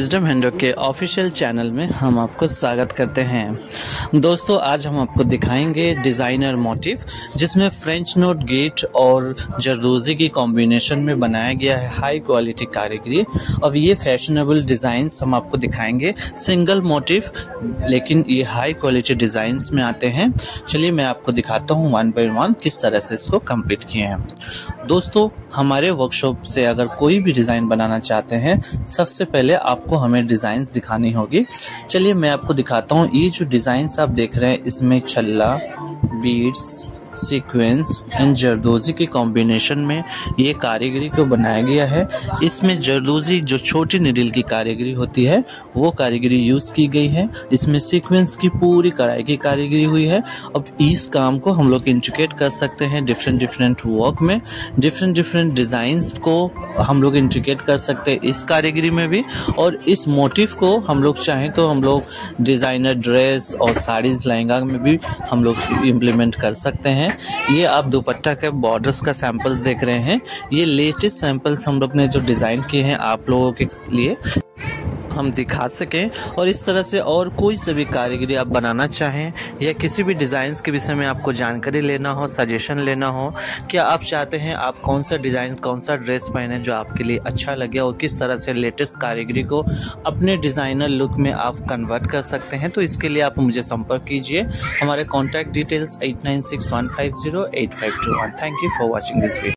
Wisdom हैंडो के official channel में हम आपको स्वागत करते हैं। दोस्तों, आज हम आपको दिखाएँगे डिज़ाइनर मोटिव जिसमें फ्रेंच नोट गेट और जरदोजी की कॉम्बिनेशन में बनाया गया है हाई क्वालिटी कारीगरी। और ये फैशनेबल डिज़ाइंस हम आपको दिखाएँगे। सिंगल मोटिव लेकिन ये हाई क्वालिटी डिज़ाइंस में आते हैं। चलिए मैं आपको दिखाता हूँ वन बाई वन किस तरह से इसको कंप्लीट किए हैं। दोस्तों हमारे वर्कशॉप से अगर कोई भी डिज़ाइन बनाना चाहते हैं, सबसे पहले आपको हमें डिज़ाइंस दिखानी होगी। चलिए मैं आपको दिखाता हूँ। ये जो डिज़ाइंस आप देख रहे हैं, इसमें छल्ला बीड्स सीक्वेंस एंड जरदोजी के कॉम्बिनेशन में ये कारीगरी को बनाया गया है। इसमें जरदोजी जो छोटी निडिल की कारीगरी होती है, वो कारीगरी यूज़ की गई है। इसमें सीक्वेंस की पूरी कढ़ाई की कारीगरी हुई है। अब इस काम को हम लोग इंट्रिकेट कर सकते हैं डिफरेंट डिफरेंट वर्क में। डिफरेंट डिफरेंट डिज़ाइंस को हम लोग इंट्रिकेट कर सकते हैं इस कारीगरी में भी। और इस मोटिव को हम लोग चाहें तो हम लोग डिज़ाइनर ड्रेस और साड़ीज़ लहंगा में भी हम लोग इम्प्लीमेंट कर सकते हैं। हैं। ये आप दुपट्टा के बॉर्डर्स का सैंपल्स देख रहे हैं। ये लेटेस्ट सैंपल्स हम लोग ने जो डिज़ाइन किए हैं आप लोगों के लिए। हम दिखा सकें और इस तरह से और कोई सा भी कारीगरी आप बनाना चाहें या किसी भी डिज़ाइंस के विषय में आपको जानकारी लेना हो सजेशन लेना हो, क्या आप चाहते हैं आप कौन सा डिज़ाइन कौन सा ड्रेस पहने जो आपके लिए अच्छा लगे और किस तरह से लेटेस्ट कारीगरी को अपने डिज़ाइनर लुक में आप कन्वर्ट कर सकते हैं तो इसके लिए आप मुझे संपर्क कीजिए। हमारे contact details eight nine six one five zero eight five two one thank you for watching this video